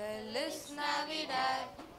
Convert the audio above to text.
Feliz Navidad.